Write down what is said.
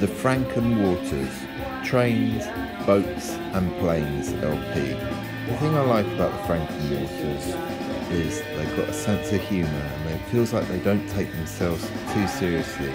The Frank and Walters Trains, Boats and Planes LP. The thing I like about the Frank and Walters is they've got a sense of humour and it feels like they don't take themselves too seriously.